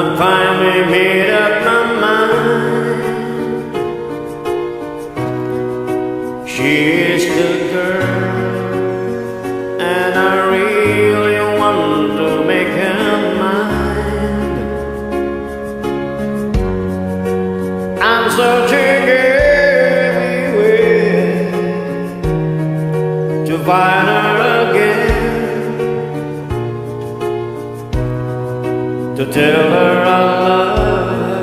I finally made up my mind. She is the girl, and I really want to make her mine. I'm searching everywhere to find her. to tell her I love her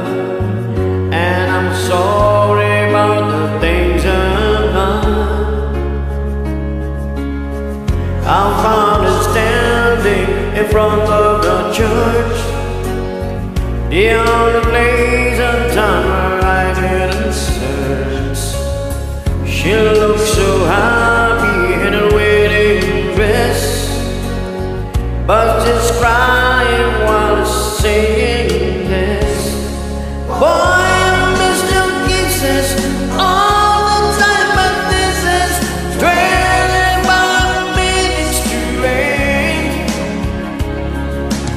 and I'm sorry about the things I've done. I'm found her standing in front of the church, the only place I'm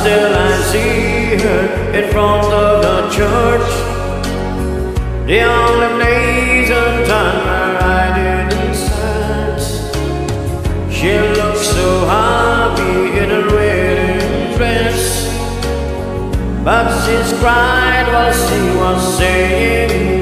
still I see her in front of the church. The only place and time I didn't sense. She looks so happy in her wedding dress. But she's cried while she was saying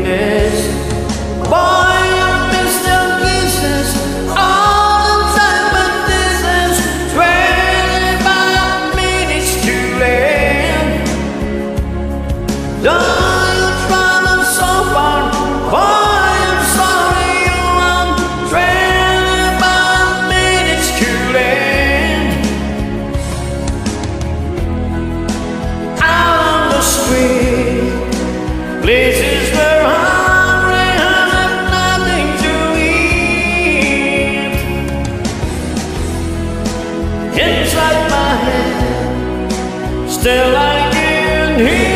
till I can.